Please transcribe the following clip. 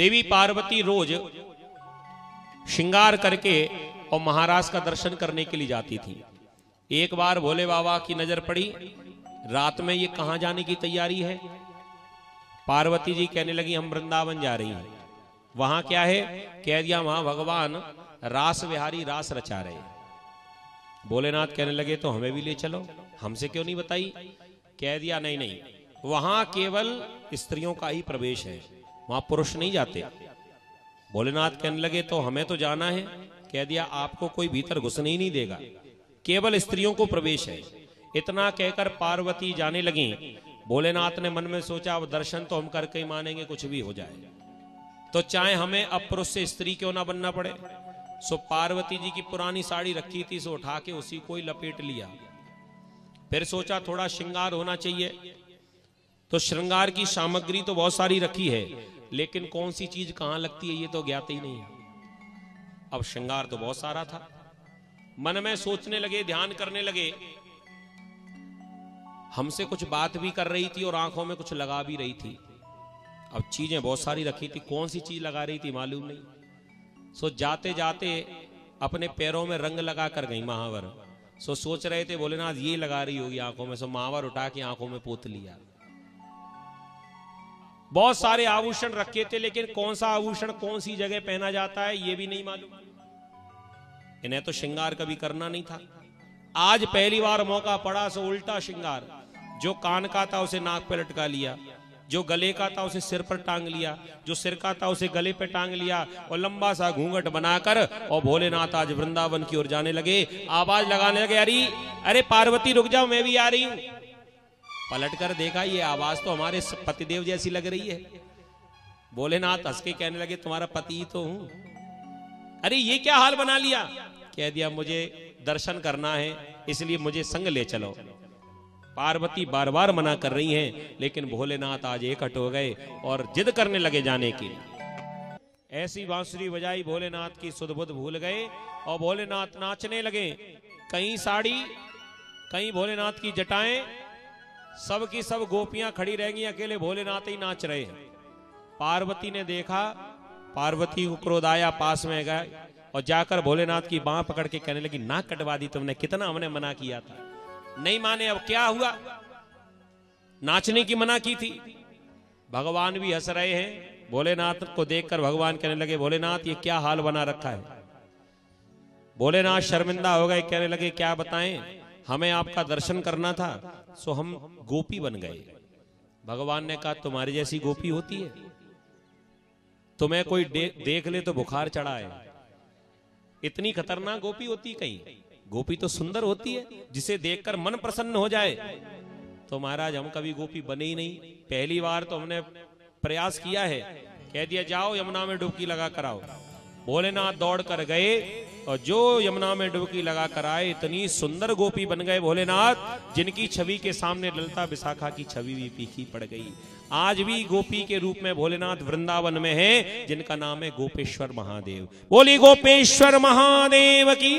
देवी पार्वती रोज श्रृंगार करके और महाराज का दर्शन करने के लिए जाती थी। एक बार भोले बाबा की नज़र पड़ी, रात में ये कहाँ जाने की तैयारी है? पार्वती जी कहने लगी, हम वृंदावन जा रही हैं। वहाँ क्या है? कह दिया, वहाँ भगवान रास विहारी रास रचा रहे भोलेनाथ कहने लगे तो हमें भी ले चलो। हमसे क्यों नहीं बताई? कह दिया, नहीं नहीं। वहाँ केवल स्त्रियों का ही प्रवेश है। वहाँ पुरुष नहीं जाते। भोलेनाथ कहने लगे तो हमें तो जाना है। कह दिया, आपको कोई भीतर घुसने ही नहीं देगा। केवल स्त्रियों को प्रवेश है। इतना कहकर पार्वती जाने लगी। भोलेनाथ ने मन में सोचा, अब दर्शन तो हम करके ही मानेंगे, कुछ भी हो जाए। तो चाहे हमें अब पुरुष से स्त्री क्यों ना बनना पड़े? सो पार्वती जी की पुरानी साड़ी रखी थी, सो उठा के उसी को ही लपेट लिया। फिर सोचा, थोड़ा श्रृंगार होना चाहिए। तो श्रृंगार की सामग्री तो बहुत सारी रखी है। लेकिन कौन सी चीज़ कहाँ लगती है, ये तो ज्ञात ही नहीं है। अब श्रृंगार तो बहुत सारा था। मन में सोचने लगे, ध्यान करने लगे। हमसे कुछ बात भी कर रही थी और आँखों में कुछ लगा भी रही थी। अब चीज़ें बहुत सारी रखी थी, कौन सी चीज़ लगा रही थी मालूम नहीं। सो जाते जाते अपने पैरों में रंग लगा कर गई महावर। सो सोच रहे थे, भोलेनाथ, ये लगा रही होगी आँखों में। सो महावर उठा के आँखों में पोत लिया। बहुत सारे आभूषण रखे थे, लेकिन कौन सा आभूषण कौन सी जगह पहना जाता है, ये भी नहीं मालूम। इन्हें तो श्रृंगार कभी करना नहीं था। आज पहली बार मौका पड़ा, सो उल्टा श्रृंगार। जो कान का था, उसे नाक पर लटका लिया। जो गले का था, उसे सिर पर टांग लिया। जो सिर का था, उसे गले पर टांग लिया। और लंबा सा घूंघट बनाकर, और भोलेनाथ आज वृंदावन की ओर जाने लगे। आवाज़ लगाने लगे, अरे अरे पार्वती, रुक जाओ, मैं भी आ रही हूँ। पलट कर देखा, ये आवाज़ तो हमारे पतिदेव जैसी लग रही है। भोलेनाथ हंस के कहने लगे, तुम्हारा पति ही तो हूँ। अरे, ये क्या हाल बना लिया? कह दिया, मुझे दर्शन करना है, इसलिए मुझे संग ले चलो। पार्वती बार बार मना कर रही हैं, लेकिन भोलेनाथ आज एकट हो गए और जिद करने लगे जाने की ऐसी बांसुरी बजाई भोलेनाथ की सुधबुध भूल गए और भोलेनाथ नाचने लगे। कहीं साड़ी, कहीं भोलेनाथ की जटाएँ सब की सब गोपियाँ खड़ी रहेंगी, अकेले भोलेनाथ ही नाच रहे हैं। पार्वती ने देखा, पार्वती को क्रोध आया, पास में गए और जाकर भोलेनाथ की बाह पकड़ के कहने लगी, नाक कटवा दी तुमने, कितना हमने मना किया था। नहीं माने, अब क्या हुआ? नाचने की मना की थी। भगवान भी हंस रहे हैं। भोलेनाथ को देखकर भगवान कहने लगे, भोलेनाथ, ये क्या हाल बना रखा है? भोलेनाथ शर्मिंदा हो गए, कहने लगे, क्या बताएँ? हमें आपका दर्शन करना था सो हम गोपी बन गए। भगवान ने कहा तुम्हारी जैसी गोपी होती है। तुम्हें कोई दे, देख ले तो बुखार चढ़ा है। इतनी खतरनाक गोपी होती कहीं। गोपी तो सुंदर होती है जिसे देखकर मन प्रसन्न हो जाए। तो महाराज हम कभी गोपी बने ही नहीं। पहली बार तो हमने प्रयास किया है। कह दिया जाओ यमुना में डुबकी लगा कर आओ। भोलेनाथ दौड़ कर गए और जो यमुना में डुबकी लगा कर आए, इतनी सुंदर गोपी बन गए भोलेनाथ, जिनकी छवि के सामने ललता विशाखा की छवि भी पीखी पड़ गई। आज भी गोपी के रूप में भोलेनाथ वृंदावन में है, जिनका नाम है गोपेश्वर महादेव। बोली, गोपेश्वर महादेव की